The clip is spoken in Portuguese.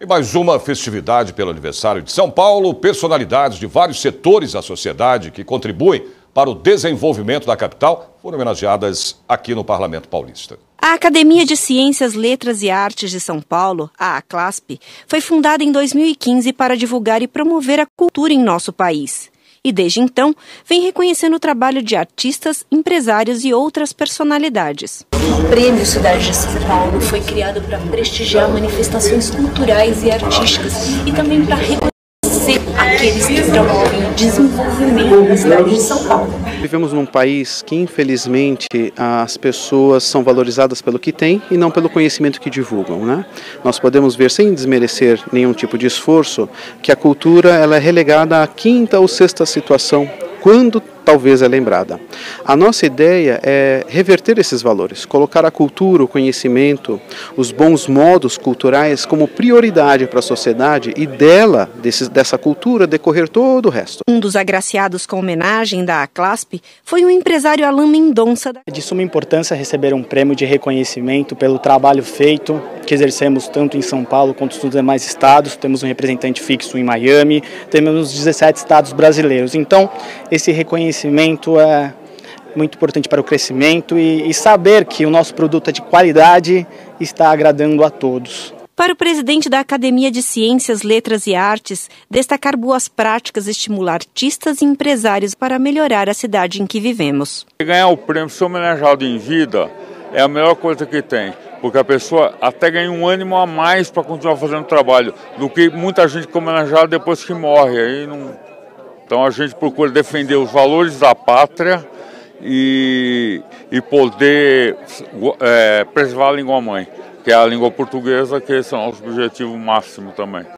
E mais uma festividade pelo aniversário de São Paulo, personalidades de vários setores da sociedade que contribuem para o desenvolvimento da capital foram homenageadas aqui no Parlamento Paulista. A Academia de Ciências, Letras e Artes de São Paulo, a ACLASP, foi fundada em 2015 para divulgar e promover a cultura em nosso país. E desde então, vem reconhecendo o trabalho de artistas, empresários e outras personalidades. O Prêmio Cidade de São Paulo foi criado para prestigiar manifestações culturais e artísticas e também para reconhecer aqueles que promovem o desenvolvimento da cidade de São Paulo. Vivemos num país que, infelizmente, as pessoas são valorizadas pelo que têm e não pelo conhecimento que divulgam. Né? Nós podemos ver, sem desmerecer nenhum tipo de esforço, que a cultura ela é relegada à quinta ou sexta situação quando talvez é lembrada. A nossa ideia é reverter esses valores, colocar a cultura, o conhecimento, os bons modos culturais como prioridade para a sociedade e dela, desse, dessa cultura, decorrer todo o resto. Um dos agraciados com homenagem da ACLASP foi o empresário Alain Mendonça. É de suma importância receber um prêmio de reconhecimento pelo trabalho feito, que exercemos tanto em São Paulo quanto nos demais estados. Temos um representante fixo em Miami, temos 17 estados brasileiros. Então, esse reconhecimento é muito importante para o crescimento e, e saber que o nosso produto é de qualidade está agradando a todos. Para o presidente da Academia de Ciências, Letras e Artes, destacar boas práticas estimula artistas e empresários para melhorar a cidade em que vivemos. Ganhar o prêmio, ser homenageado em vida, é a melhor coisa que tem, porque a pessoa até ganha um ânimo a mais para continuar fazendo o trabalho, do que muita gente homenageada depois que morre. Aí não... Então a gente procura defender os valores da pátria e, e poder é, preservar a língua mãe que é a língua portuguesa, que esse é o nosso objetivo máximo também.